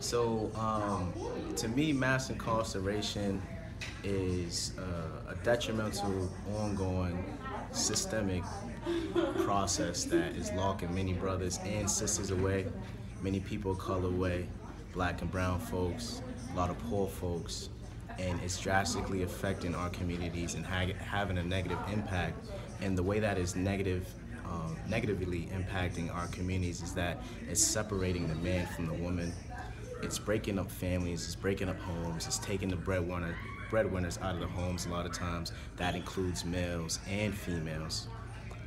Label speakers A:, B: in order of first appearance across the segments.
A: So, um, to me, mass incarceration is uh, a detrimental, ongoing, systemic process that is locking many brothers and sisters away, many people of color away, black and brown folks, a lot of poor folks, and it's drastically affecting our communities and ha having a negative impact. And the way that is negative, um, negatively impacting our communities is that it's separating the man from the woman. It's breaking up families, it's breaking up homes, it's taking the breadwinner, breadwinners out of the homes a lot of times. That includes males and females.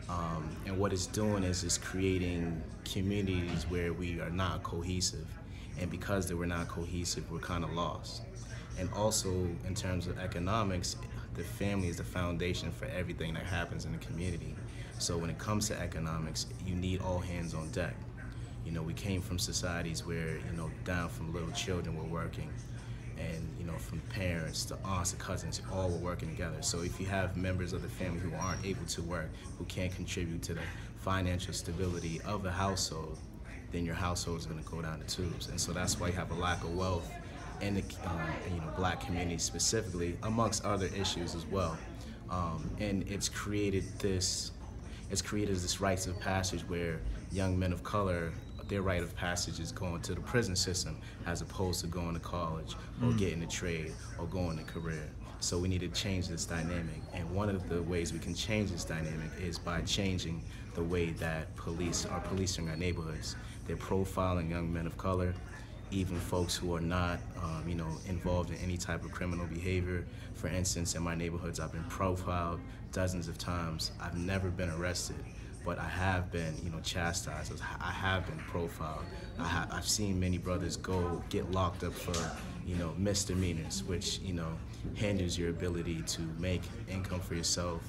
A: Um, and what it's doing is it's creating communities where we are not cohesive. And because they were not cohesive, we're kind of lost. And also, in terms of economics, the family is the foundation for everything that happens in the community. So when it comes to economics, you need all hands on deck. You know, we came from societies where, you know, down from little children were working and you know from parents to aunts to cousins all were working together. So if you have members of the family who aren't able to work who can't contribute to the financial stability of the household then your household is going to go down the tubes. And so that's why you have a lack of wealth in the uh, you know black community specifically amongst other issues as well. Um, and it's created this it's created this rites of passage where young men of color their rite of passage is going to the prison system as opposed to going to college or mm. getting a trade or going to career. So we need to change this dynamic. And one of the ways we can change this dynamic is by changing the way that police are policing our neighborhoods. They're profiling young men of color, even folks who are not, um, you know, involved in any type of criminal behavior. For instance, in my neighborhoods, I've been profiled dozens of times. I've never been arrested but I have been, you know, chastised. I have been profiled. I have, I've seen many brothers go get locked up for, you know, misdemeanors, which, you know, hinders your ability to make income for yourself.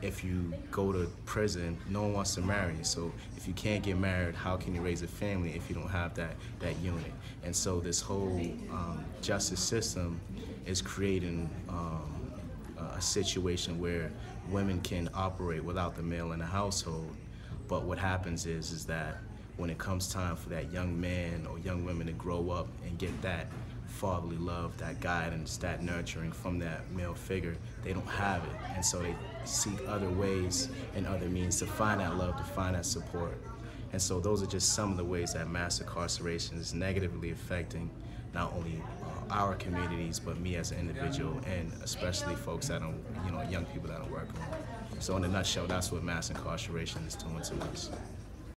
A: If you go to prison, no one wants to marry you. So if you can't get married, how can you raise a family if you don't have that, that unit? And so this whole um, justice system is creating um, a situation where women can operate without the male in the household but what happens is, is that when it comes time for that young man or young women to grow up and get that fatherly love, that guidance, that nurturing from that male figure, they don't have it. And so they seek other ways and other means to find that love, to find that support. And so those are just some of the ways that mass incarceration is negatively affecting not only uh, our communities, but me as an individual, and especially folks that don't, you know, young people that don't work on. So in a nutshell, that's what mass incarceration is doing to us.